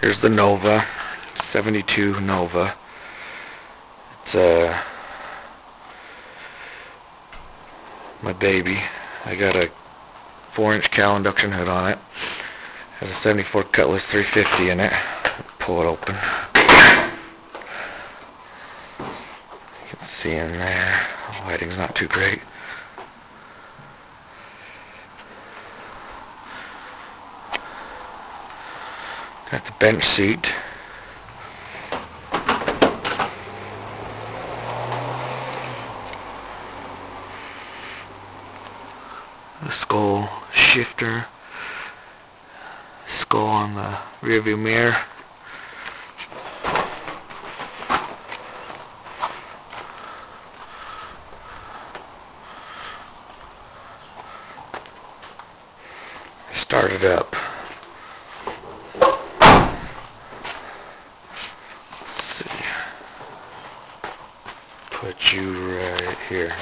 Here's the Nova, 72 Nova. It's uh, my baby. I got a 4 inch cowl induction hood on it. Has a 74 Cutlass 350 in it. Pull it open. You can see in there. Lighting's not too great. Got the bench seat. The skull shifter. Skull on the rearview mirror. Start it up. Let's see. Put you right here.